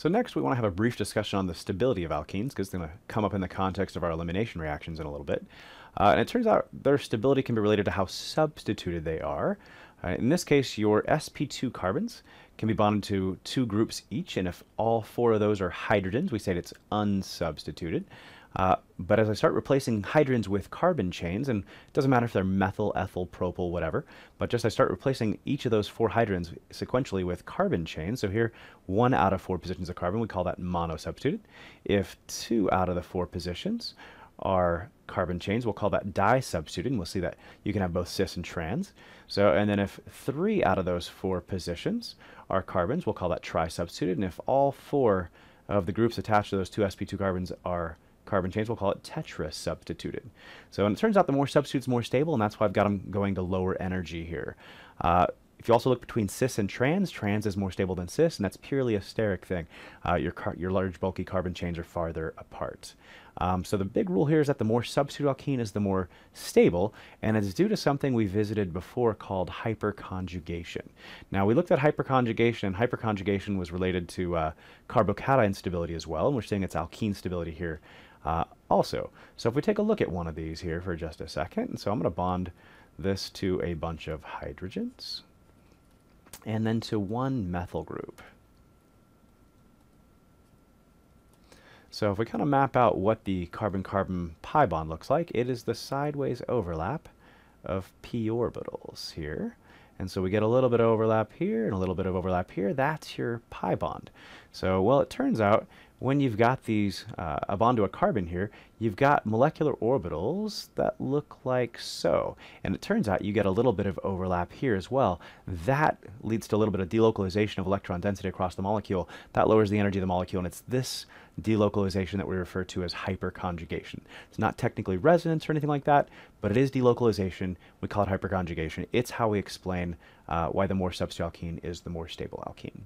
So next we want to have a brief discussion on the stability of alkenes because it's going to come up in the context of our elimination reactions in a little bit. Uh, and it turns out their stability can be related to how substituted they are. Uh, in this case, your sp2 carbons can be bonded to two groups each, and if all four of those are hydrogens, we say it's unsubstituted. Uh, but as I start replacing hydrogens with carbon chains, and it doesn't matter if they're methyl, ethyl, propyl, whatever, but just I start replacing each of those four hydrogens sequentially with carbon chains. So here, one out of four positions of carbon, we call that monosubstituted. If two out of the four positions are carbon chains, we'll call that disubstituted, and we'll see that you can have both cis and trans. So, and then if three out of those four positions are carbons, we'll call that trisubstituted, and if all four of the groups attached to those two sp2 carbons are carbon chains, we'll call it tetrasubstituted. So and it turns out the more substitutes, more stable, and that's why I've got them going to lower energy here. Uh, if you also look between cis and trans, trans is more stable than cis, and that's purely a steric thing. Uh, your, your large bulky carbon chains are farther apart. Um, so the big rule here is that the more substitute alkene is the more stable, and it's due to something we visited before called hyperconjugation. Now we looked at hyperconjugation, and hyperconjugation was related to uh, carbocation stability as well, and we're seeing its alkene stability here uh, also. So if we take a look at one of these here for just a second, so I'm going to bond this to a bunch of hydrogens and then to one methyl group. So if we kind of map out what the carbon-carbon pi bond looks like, it is the sideways overlap of p orbitals here. And so we get a little bit of overlap here and a little bit of overlap here. That's your pi bond. So, well, it turns out when you've got these, uh, a bond to a carbon here, you've got molecular orbitals that look like so. And it turns out you get a little bit of overlap here as well. That leads to a little bit of delocalization of electron density across the molecule. That lowers the energy of the molecule, and it's this delocalization that we refer to as hyperconjugation. It's not technically resonance or anything like that, but it is delocalization. We call it hyperconjugation. It's how we explain uh, why the more substitute alkene is the more stable alkene.